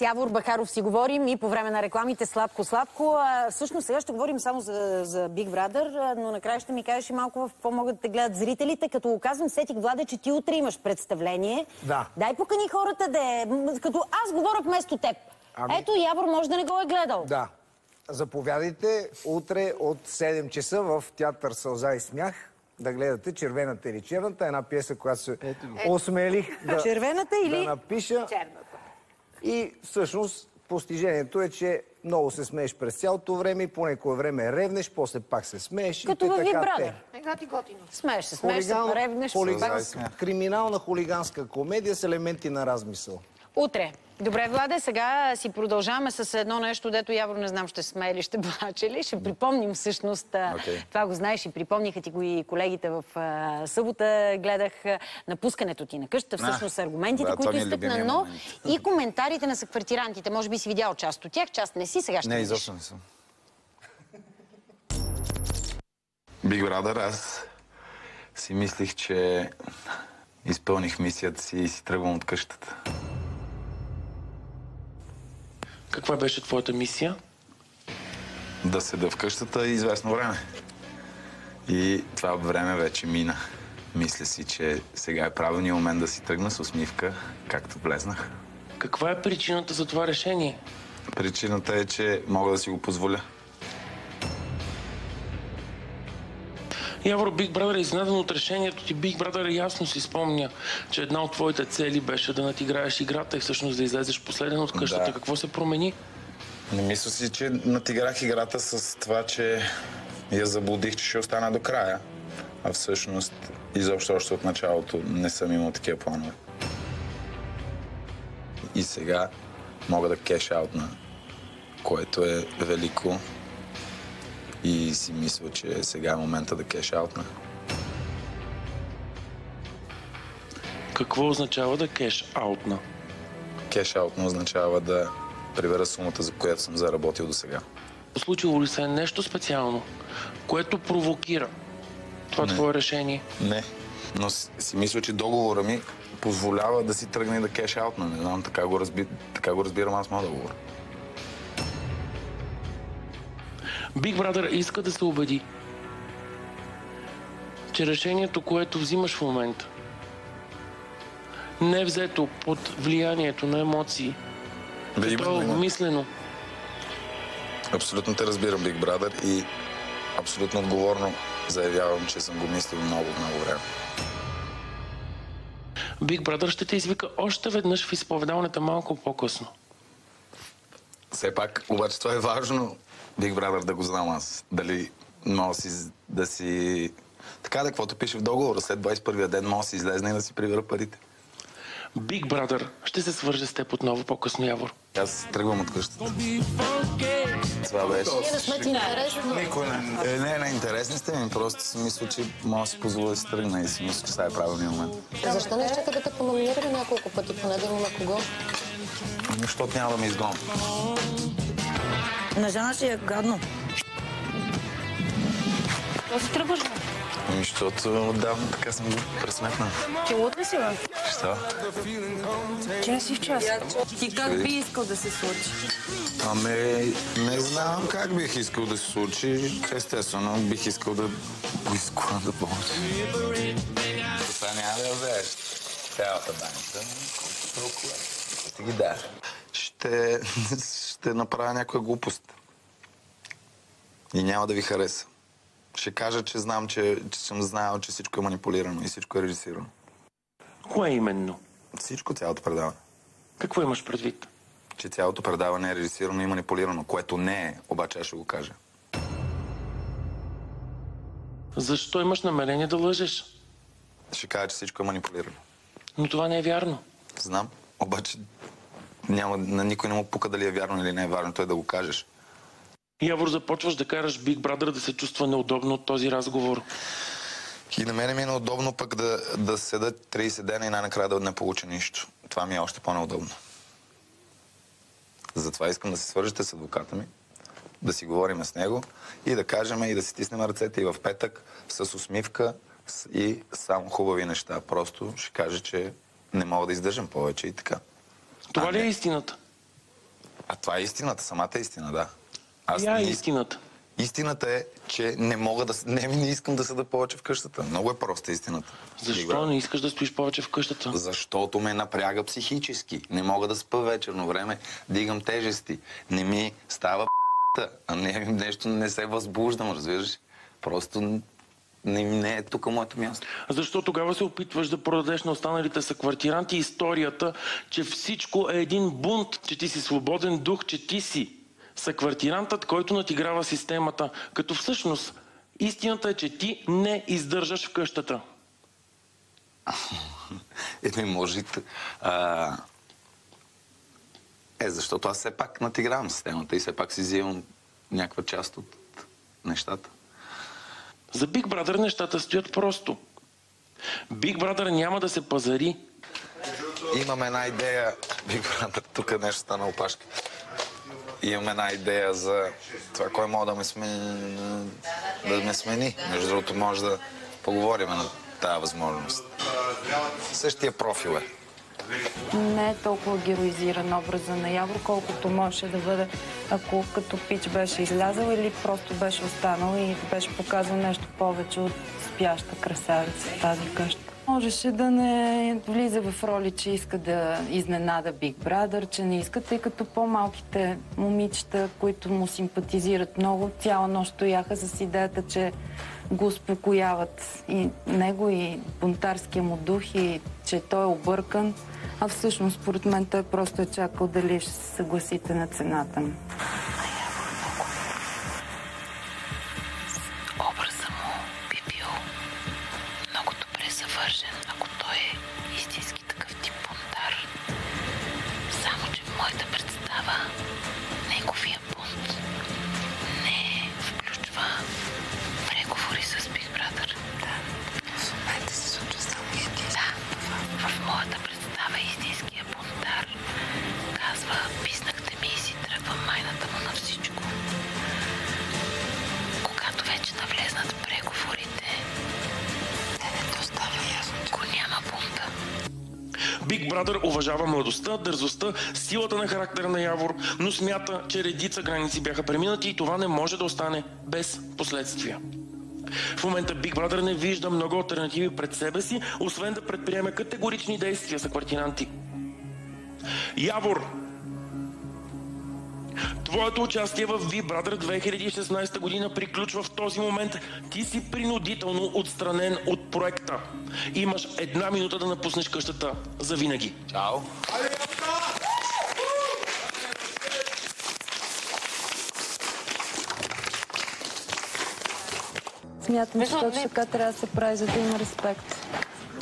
С Явор Бахаров си говорим и по време на рекламите сладко-сладко. А, Всъщност сега ще говорим само за, за Big Brother, но накрая ще ми кажеш и малко в какво могат да те гледат зрителите. Като го казвам, сетих, Владе, че ти утре имаш представление. Да. Дай покани хората да е... Като аз говоря вместо теб. Ами- Ето, Явор може да не го е гледал. Да. Заповядайте утре от 7 часа в театър Сълза и смях да гледате Червената или черната, една пиеса, която се осмелих да, Червената или да напиша. черната? И всъщност постижението е, че много се смееш през цялото време и по някое време ревнеш, после пак се смееш. Като и във те. Ега ти готино. Смееш се, смееш се, Хулиган- ревнеш. хулиганска- криминална хулиганска комедия с елементи на размисъл. Утре. Добре, Владе, сега си продължаваме с едно нещо, дето Явор не знам ще смее или ще плаче ли. Ще припомним всъщност, Окей. това го знаеш и припомниха ти го и колегите в а, събота. Гледах напускането ти на къщата, всъщност аргументите, да, които е изтъкна, любимия но момент. и коментарите на съквартирантите. Може би си видял част от тях, част не си, сега ще Не, изобщо не съм. Big Brother, аз си мислих, че изпълних мисията си и си тръгвам от къщата. Каква беше твоята мисия? Да седа в къщата известно време. И това време вече мина. Мисля си, че сега е правилният момент да си тръгна с усмивка, както влезнах. Каква е причината за това решение? Причината е, че мога да си го позволя. Явор Биг Брадър е изненадан от решението ти. Биг Брадър ясно си спомня, че една от твоите цели беше да надиграеш играта и всъщност да излезеш последен от къщата. Да. Какво се промени? Не мисля си, че натиграх играта с това, че я заблудих, че ще остана до края. А всъщност, изобщо още от началото не съм имал такива планове. И сега мога да кеш аутна, което е велико. И си мисля, че сега е момента да кеш аутна. Какво означава да кеш аутна? Кеш аутна означава да прибера сумата, за която съм заработил до сега. Случило ли се е нещо специално, което провокира това твое решение? Не, но си, си мисля, че договора ми позволява да си тръгне и да кеш аутна. Не знам, така го, разби... така го разбирам аз моят договор. Биг Брадър иска да се убеди, че решението, което взимаш в момента, не е взето под влиянието на емоции, Да, че то е именно. обмислено. Абсолютно те разбирам, Big Brother, и абсолютно отговорно заявявам, че съм го мислил много, много време. Биг Брадър ще те извика още веднъж в изповедалната малко по-късно. Все пак, обаче това е важно, Big Brother, да го знам аз. Дали мога да си, да си... Така да, каквото пише в договора, след 21-я ден мога да си излезна и да си прибера парите. Биг Брадър ще се свърже с теб отново по-късно, Явор. Аз тръгвам от къщата. Това беше. Ние не сме ти интересни. Никой не... Е, не, не, интересни сте ми. Просто си мисля, че мога да си позволя да си тръгна и си мисля, че това е правилният момент. Защо не изчака да те пономинираме няколко пъти, поне да имаме кого? Защото няма да ме изгоня. На жена си е гадно. То си тръгваш, бе. Ами, защото отдавна така съм го пресметнал. Ти луд ли си, бе? Що? Че не си в час. Ти как би искал да се случи? Ами, не знам как бих искал да се случи. Естествено, бих искал да поискам да получа. Това няма да я взеш. Цялата баница. колкото толкова. Ще ги даш. Ще, ще направя някоя глупост. И няма да ви хареса. Ще кажа, че знам, че, че съм знаел, че всичко е манипулирано и всичко е режисирано. Кое именно? Всичко, цялото предаване. Какво имаш предвид? Че цялото предаване е режисирано и манипулирано, което не е, обаче аз ще го кажа. Защо имаш намерение да лъжеш? Ще кажа, че всичко е манипулирано. Но това не е вярно. Знам, обаче няма, на никой не му пука дали е вярно или не е важно, е да го кажеш. Явор, започваш да караш Биг Брадър да се чувства неудобно от този разговор. И на мен ми е неудобно пък да, да седа 30 дена и най-накрая да не получа нищо. Това ми е още по-неудобно. Затова искам да се свържете с адвоката ми, да си говорим с него и да кажем и да си стиснем ръцете и в петък с усмивка и само хубави неща. Просто ще каже, че не мога да издържам повече и така. Това А, ли е истината? А това е истината, самата истина, да. Аз Я е не искам- истината. Истината е, че не мога да... Не, не искам да седа повече в къщата. Много е проста истината. Защо не искаш да стоиш повече в къщата? Защото ме напряга психически. Не мога да спа вечерно време, дигам тежести. Не ми става а не, нещо не се възбуждам, разбираш? Просто не, не е тук моето място. Защо тогава се опитваш да продадеш на останалите съквартиранти историята, че всичко е един бунт, че ти си свободен дух, че ти си съквартирантът, който натиграва системата, като всъщност истината е, че ти не издържаш в къщата. Еми, може А... Е, защото аз все пак натигравам системата и все пак си взимам някаква част от нещата. За Big Brother нещата стоят просто. Big Brother няма да се пазари. Имам една идея, Big Brother, тук нещо стана опашка. Имам една идея за това, кой може да ме смени. Да ме смени. Между другото, може да поговорим на тази възможност. Същия профил е. Не е толкова героизиран образа на Явор, колкото можеше да бъде, ако като пич беше излязъл или просто беше останал и беше показал нещо повече от спяща красавица в тази къща. Можеше да не влиза в роли, че иска да изненада Big Brother, че не иска, тъй като по-малките момичета, които му симпатизират много, цяла нощ стояха с идеята, че го успокояват и него, и бунтарския му дух, и че той е объркан. А всъщност, според мен, той просто е чакал дали ще се съгласите на цената му. Младостта, дързостта, силата на характера на Явор, но смята, че редица граници бяха преминати и това не може да остане без последствия. В момента Big Brother не вижда много альтернативи пред себе си, освен да предприеме категорични действия за квартиранти. Явор, Твоето участие в Big Brother 2016 година приключва в този момент. Ти си принудително отстранен от проекта. Имаш една минута да напуснеш къщата за винаги. Чао! Смятам, че точно така трябва да се прави, за да има респект.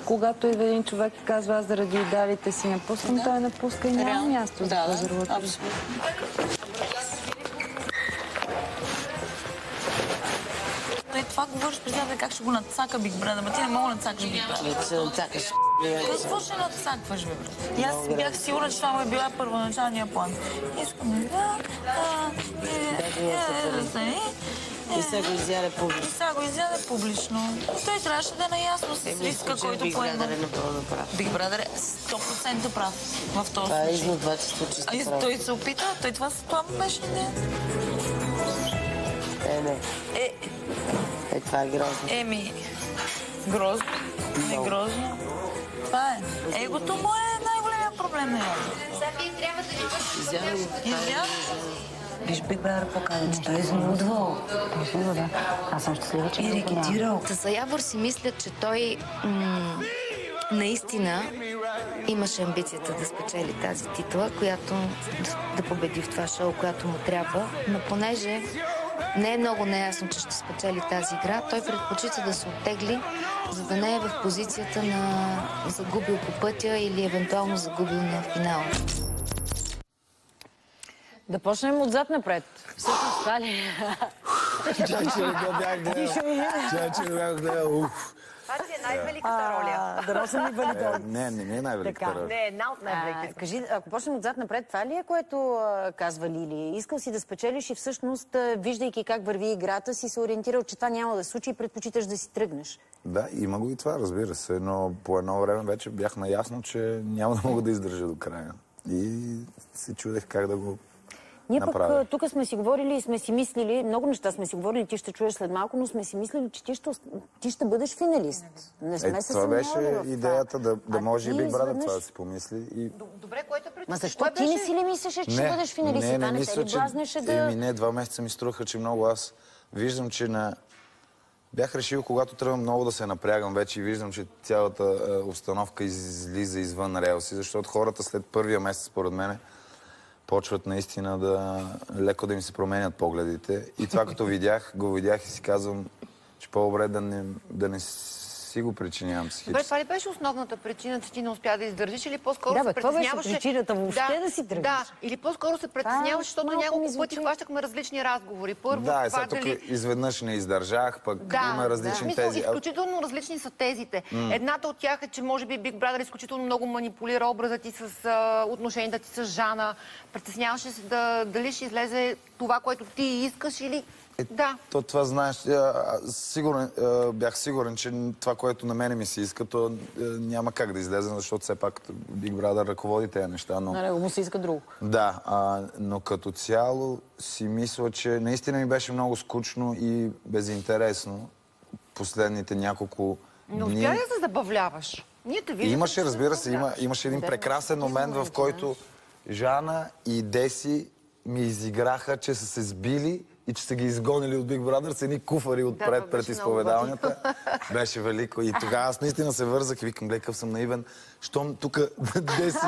Когато идва един човек и казва, аз заради идеалите си напускам, той напуска и няма място за Да, абсолютно. Говориш през да как ще го нацака Биг Брада, ма ти не мога да нацакаш Биг Брада. Да се отцакаш. Какво ще нацакваш, бе, брат? И аз бях сигурна, че това му е била първоначалния план. Искам да... а, е, е, е, е, И се го изяде И публично. сега го изяде публично. Той трябваше да е наясно с риска, който поема. Brother е напълно прав. Биг Брадър е 100% прав в този Това е случай. изнудвачество, А чисто и право. той се опита, той това, това беше идея. Е, не. Е, Е, това е грозно. Еми, грозно. Не грозно. Това е. Егото му е най-големия проблем на Явор. Изяде го. Изява. Виж Биг Брадър показва, че той е изнудвал. Изнудвал, да. Аз съм щастлива, че И рекетирал. За Явор си мисля, че той м- наистина имаше амбицията да спечели тази титла, която да, да победи в това шоу, която му трябва. Но понеже не е много неясно, че ще спечели тази игра, той предпочита да се оттегли, за да не е в позицията на загубил по пътя или евентуално загубил на финала. Да почнем отзад напред. Всъщност това ли? е? Чак, че не го бях гледал. Чак, че не бях гледал. Уф. Това ти е най-великата роля. Да носим ли валидол? Е, Не, не, не е най-великата Така. роля. Не, една от най-великите. кажи, ако почнем отзад напред, това ли е, което казва Лили? Искал си да спечелиш и всъщност, виждайки как върви играта, си се ориентирал, че това няма да се случи и предпочиташ да си тръгнеш. Да, има го и това, разбира се, но по едно време вече бях наясно, че няма да мога да издържа до края. И се чудех как да го Ние пък направя. а, тук сме си говорили и сме си мислили, много неща сме си говорили, ти ще чуеш след малко, но сме си мислили, че ти ще, ти ще бъдеш финалист. Не сме Е, се това беше идеята да, да А може и Big Brother изведнъж- това да си помисли. И... Добре, което е пред Ма защо ти не си ли мислеше, че ще бъдеш финалист? не, И това не не мисля, че... да... Еми не, два месеца ми струваха, че много аз виждам, че на... Бях решил, когато тръгвам много да се напрягам вече и виждам, че цялата е, обстановка излиза извън релси, защото хората след първия месец, според мен, почват наистина да леко да им се променят погледите. И това като видях, го видях и си казвам, че по-добре да не, да не си го причинявам Добре, психически. това ли беше основната причина, че ти не успя да издържиш или по-скоро Да, се бе, какво беше притесняваше... причината въобще да си тръгнеш? Да, или по-скоро се притесняваше, защото няколко пъти хващахме различни разговори. Първо, Да, е, това сега тук дали... изведнъж не издържах, пък Да, има различни смисъл, тези. Изключително различни са тезите. Едната от тях е, че може би Big Brother изключително много манипулира образа ти с а, отношенията ти с Жана. Притесняваше се да, дали ще излезе това, което ти искаш или... Да. То това знаеш, а, сигурен, а, бях сигурен, че това, което на мене ми се иска, то а, няма как да излезе, защото все пак Big Brother ръководи тези неща. Но... На него му се иска друго. Да, а, но като цяло си мисля, че наистина ми беше много скучно и безинтересно последните няколко Но дни. ли да се забавляваш? Ние те виждаме. имаше, разбира се, има, имаше един прекрасен момент, в който Жана и Деси ми изиграха, че са се сбили и че са ги изгонили от Big Brother с едни куфари отпред беше пред изповедалнята. Беше велико. И тогава аз наистина се вързах и викам, гледай, какъв съм наивен. Щом тук Деси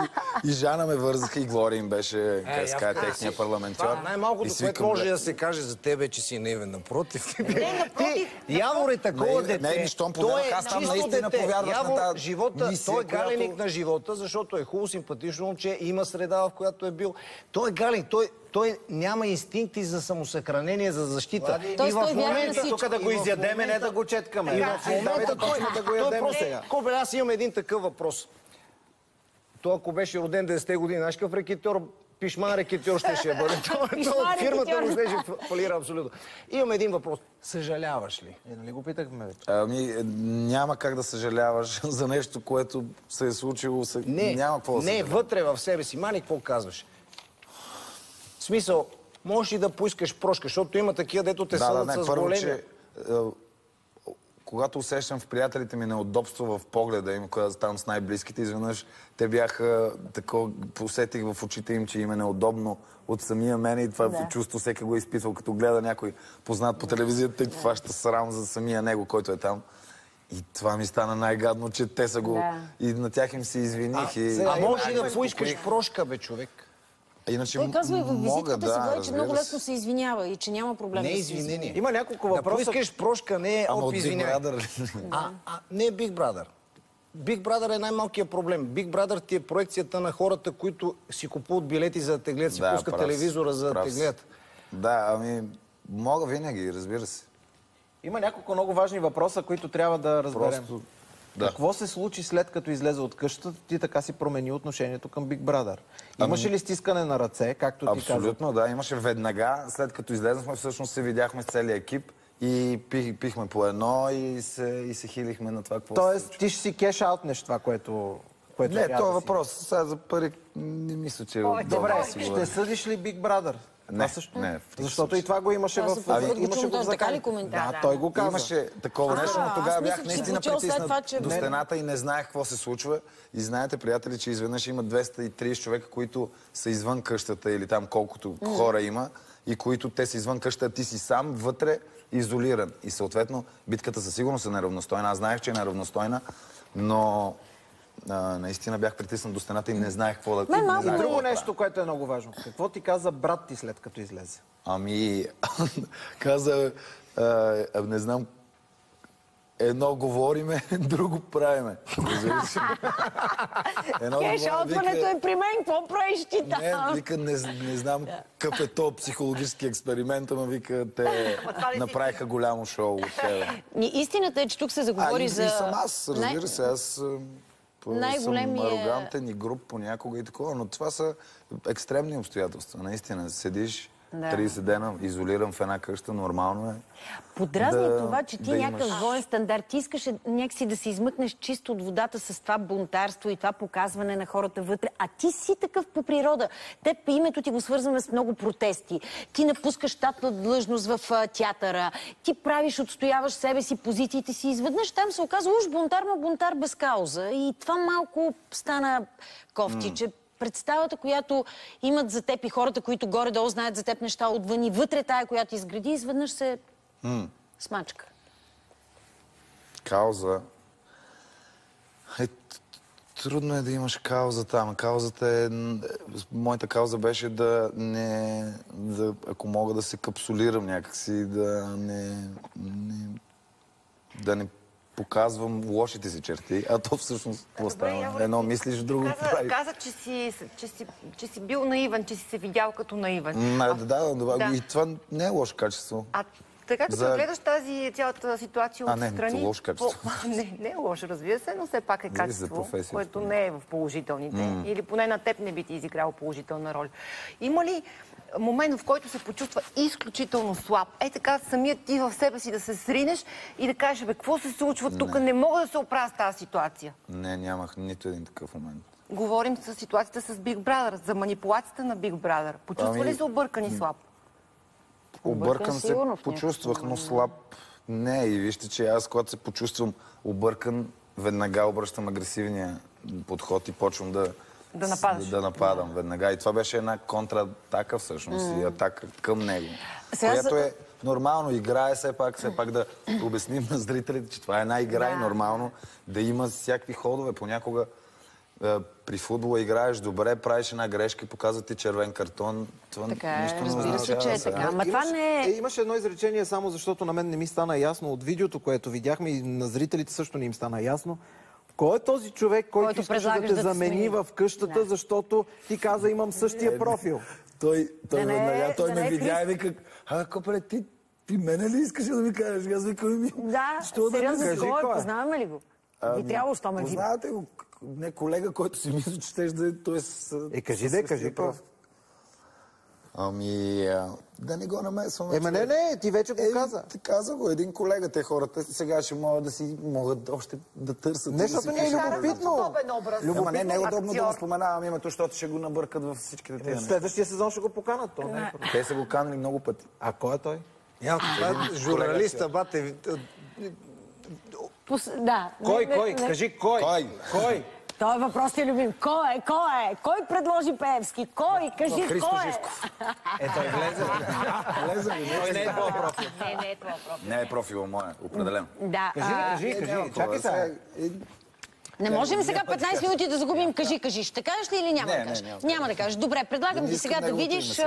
и Жана ме вързаха и Глория им беше, се казва, техния парламентар. Това най-малкото, което може да се каже за тебе, че си наивен. Напротив. напротив, Ти, Явор е такова Не, дете. не, щом повярвах, е аз там чисто наистина повярвах на тази живота, мисия, той е галеник която- на живота, защото е хубаво, симпатично момче, има среда, в която е бил. Той е гален, той, той няма инстинкти за самосъхранение, за защита. Той и в момента. Тук да го изядеме, не да го четкаме. И в момента той, точно да го ядем сега. Кобе, аз имам един такъв въпрос. Той ако беше роден 10-те години, знаеш какъв рекетьор, пишман рекетьор ще ще бъде. Фирмата му ще фалира абсолютно. Имам един въпрос. Съжаляваш ли? Е, нали го питахме вече? Ами, е, няма как да съжаляваш за нещо, което се е случило. Няма какво да не, вътре в себе си. Мани, какво казваш? Смисъл, можеш и да поискаш прошка, защото има такива, дето те Да, да, съдат не, с първо, големи. че е, когато усещам в приятелите ми неудобство в погледа им, когато ставам с най-близките, изведнъж те бяха тако, посетих в очите им, че им е неудобно от самия мен и това Да. чувство всеки го е изпитвал, като гледа някой познат по телевизията и фаща срам за самия него, който е там. И това ми стана най-гадно, че те са го... Да. И на тях им се извиних. и... А може и да поискаш прошка, бе, човек. Иначе Той казва и в мога, визитката си, да, говори, че много лесно се. извинява и че няма проблем Не да се извинение. извини. Има няколко Да въпроса. поискаш прошка не е Ама от ли? А, а, не е Big Brother. Big Brother е най-малкият проблем. Big Brother ти е проекцията на хората, които си купуват билети за да те гледат, си Да, пускат си. телевизора за да те си. гледат. Да, ами мога винаги, разбира се. Има няколко много важни въпроса, които трябва да разберем. Просто... Да. Какво се случи след като излезе от къщата, ти така си промени отношението към Big Brother? Имаше ли стискане на ръце, както ти каза? Абсолютно, да. Имаше веднага, след като излезнахме, всъщност се видяхме с целия екип и пих, пихме по едно и се, и се хилихме на това, какво се Тоест, случва. ти ще си кеш аутнеш това, което, което Не, това е да въпрос. Сега за пари не мисля, че е удобно Добре, ще съдиш ли Big Brother? Не, Това също? не, Защото и това го имаше Това в... потвърди, имаше го в той така ли коментар? Да, той го каза. Имаше такова нещо, но аз тогава бях наистина притиснат че- до стената и не знаех какво се случва. И знаете, приятели, че изведнъж има 230 човека, които са извън къщата или там колкото хора има и които те са извън къщата, а ти си сам вътре изолиран. И съответно битката със сигурност е неравностойна. Аз знаех, че е неравностойна, но а, наистина бях притиснат до стената и не знаех какво да... Мен не малко знаех друго нещо, което е много важно. Какво ти каза брат ти след като излезе? Ами, каза, а, а, не знам, едно говориме, друго правиме. Едно Кеш, говори- отването вика, е при мен, какво правиш ти там? Не, вика, не, не знам какъв е то психологически експеримент, ама вика, те направиха голямо шоу от тебе. Истината е, че тук се А, заговори и, за... и съм аз, разбира се, аз а, съм арогантен и груб понякога и такова, но това са екстремни обстоятелства. Наистина, седиш Да. 30 дена изолиран в една къща, нормално е. Подразни да- това, че ти да някакъв имаш- двоен стандарт. Ти искаш някакси да се измъкнеш чисто от водата с това бунтарство и това показване на хората вътре. А ти си такъв по природа. Теб името ти го свързваме с много протести. Ти напускаш щатна длъжност в театъра. Ти правиш, отстояваш себе си, позициите си. Изведнъж там се оказва уж бунтар, но бунтар без кауза. И това малко стана кофти, М. че представата, която имат за теб и хората, които горе-долу знаят за теб неща отвън и вътре тая, която изгради, изведнъж се М. смачка. Кауза. Е, трудно е да имаш кауза там. Каузата е... Моята кауза беше да не... Да, ако мога да се капсулирам някакси, да не... не да не показвам лошите си черти, а то всъщност какво става? Едно мислиш, друго Каза, правиш. каза че, си, че, си, че си бил наивен, че си се видял като наивен. М, Да, да, да, Да. И това не е лошо качество. А така като За- гледаш тази цялата ситуация А, от не, лошо качество. по- не, не е лошо, разбира се, но все пак е качество, което не е в положителните. М. Или поне на теб не би ти изиграл положителна роля. Има ли момент, в който се почувства изключително слаб? Е така, самият ти в себе си да се сринеш и да кажеш, бе, какво се случва тук? Не. Мога да се оправя с тази ситуация. Не, нямах нито един такъв момент. Говорим за ситуацията с Big Brother, за манипулацията на Big Brother. Почувства Ами, ли се объркан и слаб? Объркан се почувствах, но слаб не. И вижте, че аз, когато се почувствам объркан, веднага обръщам агресивния подход и почвам да... Да нападаш. Да, да нападам веднага. И това беше една контратака всъщност и атака към него. Сега която е нормално. Играе все пак, все пак да обясним на зрителите, че това е една игра и нормално да има всякакви ходове. Понякога е, при футбола играеш добре, правиш една грешка и показва ти червен картон. Това Така е, нищо не се, означава че сега. така. Ама това Имаше- не. Е, имаше едно изречение, само защото на мен не ми стана ясно от видеото, което видяхме и на зрителите също не им стана ясно. Кой е този човек, който, Който искаше да те да замени смени? в къщата, защото ти каза имам същия профил? Той, той, Да не е- веднага, той да ме не е видя и вика, а, копре, ти, ти мене ли искаш да ми кажеш? Аз викам ми. Да, Що да сериозно, не кажи, кой? е? Познаваме ли го? Ами, Би трябвало, що ме. Познавате го, не колега, който си мисля, че ще да е, той е с... Е, кажи същия кажи кой. Ами, а, да не го намесваме. Ема не, не, ти вече го Е, каза. ти каза го, един колега, те хората сега ще могат да си, могат още да търсят. Не, да защото си не е любопитно. Образ. Ама не, не е удобно да го споменавам името, защото ще го набъркат във всичките тези неща. Следващия сезон ще го поканат. То не е проблем. Те са го канали много пъти. А кой е той? Ялко, това е журналиста, бате. Пос- Да. Кой, Не, не, кой? не. Кажи кой? Кой? Кой? Той въпрос е любим. Кой е? Кой е? Кой предложи Певски? Кой? Кажи Христо кой е? Живков. Е, той влезе. Влезе ли? Той не е твой профил. Не, не е това профил. Не е профила моя, определено. Да. Кажи, кажи, кажи. Чакай сега. Не можем сега 15 минути да загубим. Кажи, кажи. Ще кажеш ли или няма Не, да не, кажеш? няма да кажеш. Добре, предлагам Не ти сега да видиш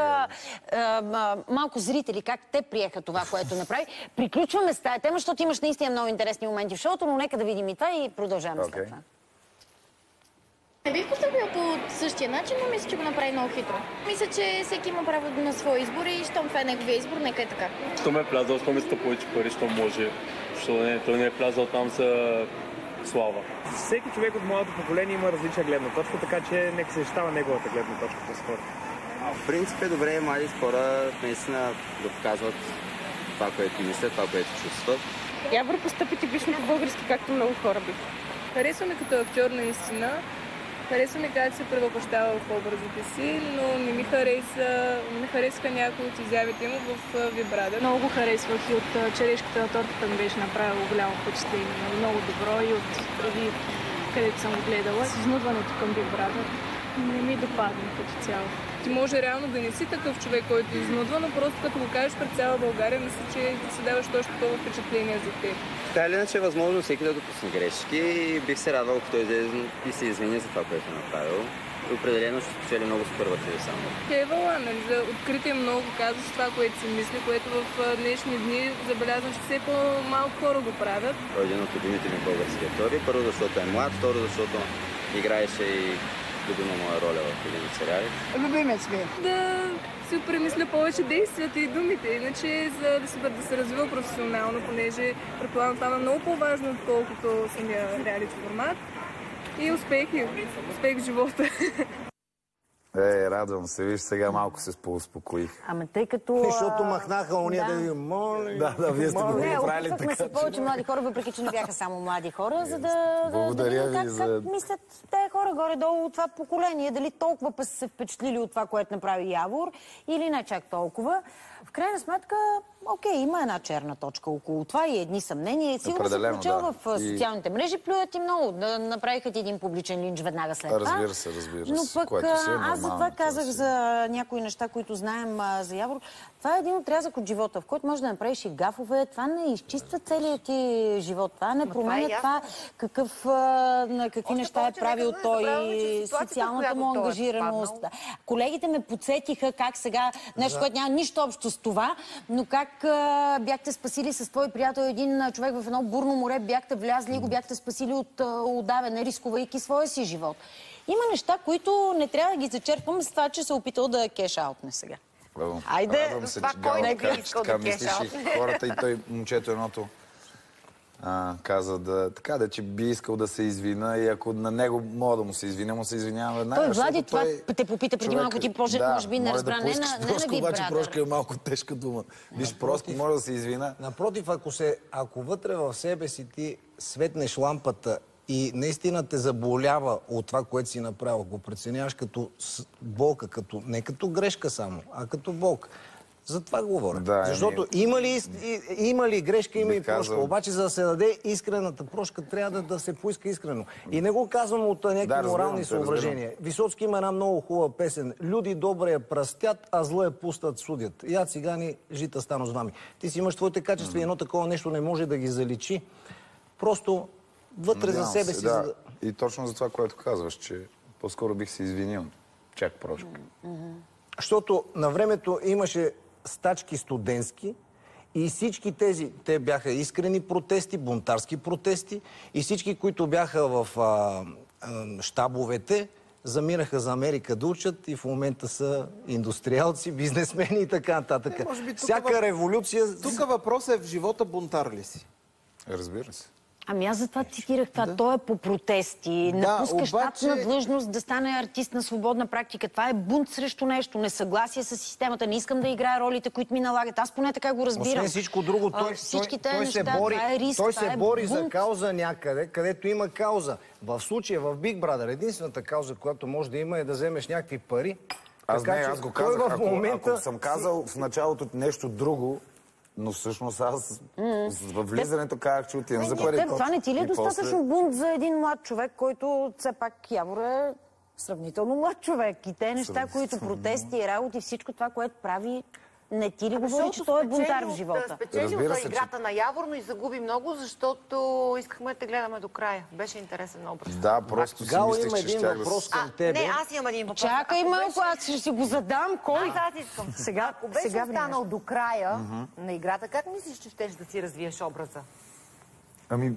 малко зрители как те приеха това, което направи. Приключваме с тази тема, защото имаш наистина много интересни моменти в шоуто, но нека да видим и това и продължаваме след това. Не бих поступил по същия начин, но мисля, че го направи много хитро. Мисля, че всеки има право на свой избор и щом това е неговия избор, нека е така. Щом е влязал, щом иска повече пари, щом може. Що не, той не е влязал там за слава. Всеки човек от моето поколение има различна гледна точка, така че нека се защитава неговата гледна точка по-скоро. В принцип е добре млади хора наистина да показват това, което мислят, това, което чувстват. Явор постъпи типично по-български, както много хора бих. Харесва ме като актьор наистина. Харесва ми как се превъплащава в образите си, но не ми хареса, не харесаха някои от изявите му в Вибрада. Много го харесвах и от черешката на тортата ми беше направило голямо впечатление. Много добро и от преди, където съм го гледала. С изнудването към Вибрада не ми допадна като цяло. Ти може реално да не си такъв човек, който изнудва, но просто като го кажеш пред цяла България, мисля, че си даваш точно такова впечатление за теб. Така или иначе е възможно всеки да допусне грешки и бих се радвал, ако той излезе и се извини за това, което е направил. И определено ще спечели много супървативи само. Хевала, нали, за откритие много казваш това, което си мисли, което в днешни дни забелязвам, че все по-малко хора го правят. Той е един от любимите ми български актьори. Първо, защото е млад, второ, защото играеше и любима моя роля в един от сериалите. Любимец ми. Да си премисля повече действията и думите, иначе за да се, да се развива професионално, понеже предполагам това е много по-важно, отколкото самия реалити формат. И успехи, успех в живота. Е, радвам се. Виж, сега малко се успокоих. Ама тъй като... Защото а, махнаха уния да ви да. моли. Да, да, вие сте го Не, направили така. се повече млади хора, въпреки че не бяха само млади хора, за да, да, да Благодаря ви как, за- как мислят тези хора горе-долу от това поколение. Дали толкова па са се впечатлили от това, което направи Явор, или не чак толкова. Крайна сметка, окей, има една черна точка около това и едни съмнения. Сигурно се прочел да. в а, И- социалните мрежи, плюят и много. Да направиха ти един публичен линч веднага след това. Разбира се, разбира се. Но пък е аз затова това казах за някои неща, които знаем а, за Явор. Това е един отрязък от живота, в който може да направиш и гафове. Това не изчиства целият ти живот. Това не това е променя това какъв, на какви неща е правил да забравяме, той, социалната му е ангажираност. попаднал. Колегите ме подсетиха как сега, нещо, Да. което няма нищо общо с това, но как а, бяхте спасили с твой приятел един а, човек в едно бурно море, бяхте влязли и го бяхте спасили от удавяне, рискувайки своя си живот. Има неща, които не трябва да ги зачерпваме с това, че се е опитал да кеш аутне сега. Браво. Айде, Радвам се, това че кой Гало не би искал да мислиш и хората и той, момчето едното, а, каза да, така да, че би искал да се извина и ако на него мога да му се извиня, му се извинявам веднага. Той, Влади, това те попита преди малко, ти може- може би не може разбра, Да не на- не на прошка, Big обаче прошка е малко тежка дума. Виж, просто може да се извина. Напротив, ако, се, ако вътре в себе си ти светнеш лампата и наистина те заболява от това, което си направил, го преценяваш като болка, като, не като грешка само, а като болка. За това говоря. Да, Защото ами- има ли, има ли грешка, има и прошка. казал- Обаче, за да се даде искрената прошка, трябва да, да се поиска искрено. И не го казвам от някакви Да, морални те, разбирам. съображения. Висоцки има една много хубава песен. Люди добре я пръстят, а зло я пустят судят. Я цигани, жита стано с вами. Ти си имаш твоите качества и едно такова нещо не може да ги заличи. Просто вътре за себе се, си. Да. за да- И точно за това, което казваш, че по-скоро бих се извинил. Чак прошка. Защото на времето имаше стачки студентски и всички тези, те бяха искрени протести, бунтарски протести и всички, които бяха в а, а, щабовете, замираха за Америка да учат и в момента са индустриалци, бизнесмени и така нататък. Е, може би тук Всяка въп- революция... Тук въпросът е в живота бунтар ли си? Разбира се. Ами аз затова цитирах това. Той е по протести. Да, Напуска обаче- щатна длъжност да стане артист на свободна практика. Това е бунт срещу нещо. Несъгласие с системата. Не искам да играя ролите, които ми налагат. Аз поне така го разбирам. Освен всичко друго, А, той, всички той, той се неща, бори, това е риск, той се е бори за кауза някъде, където има кауза. В случая в Big Brother единствената кауза, която може да има е да вземеш някакви пари. Аз Така не, аз го казах. в Ако, момента ако съм казал в началото нещо друго, но всъщност аз в влизането казах, че отивам за пари. Това не ти ли е после- достатъчно бунт за един млад човек, който все пак Явор е сравнително млад човек. И те неща, които протести и работи, всичко това, което прави, не ти ли говори, че той е бунтар в живота? Спечели че- играта на Явор, но и загуби много, защото искахме да те гледаме до края. Беше интересен образ. Да, просто си мислех, има че един щях въпрос към А, тебе. не, аз имам един въпрос. Чакай малко, аз ще си го задам. Кой? Аз, аз искам. Сега, Ако беше сега останал до края на играта, как мислиш, че щеш да си развиеш образа? Ами...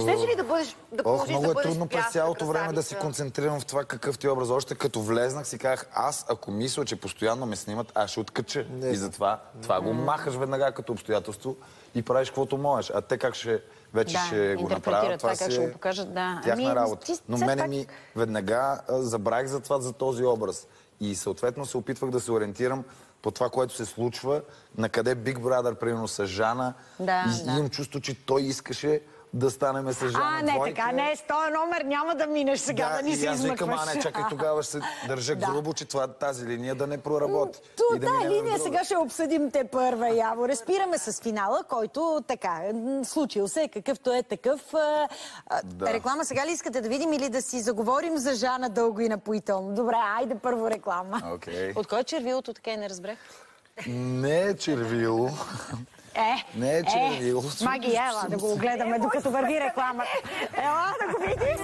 Щеш ли да бъдеш, да Ох, много да е трудно през цялото време да се концентрирам в това какъв ти е образ. Още като влезнах си казах, аз ако мисля, че постоянно ме снимат, аз ще откача. И затова това го махаш веднага като обстоятелство и правиш каквото можеш. А те как ще вече Да, ще го направят, това, това как ще е го покажат, да. тяхна Ами, работа. ти Но мене пак- ми веднага а, забравих за това, за този образ. И съответно се опитвах да се ориентирам по това, което се случва, на къде Big Brother, примерно с Жана. Да, и да. имам чувство, че той искаше да станем с Жана А, не, двойка. така, не, с този номер няма да минеш сега, да, ни и се аз викам, измъкваш. а не, чакай, тогава ще се държа Да. грубо, че това, тази линия да не проработи. Ту, И да да, линия сега ще обсъдим те първа, Яво. Спираме с финала, който така, случил се, какъвто е такъв. А, Да. Реклама сега ли искате да видим или да си заговорим за Жана дълго и напоително? Добре, айде първо реклама. Окей. От кой е червилото, така и не разбрах? Не е червило. Е, не че е, не го... Е магия, ела да го огледаме, докато върви реклама. Ела да го видиш.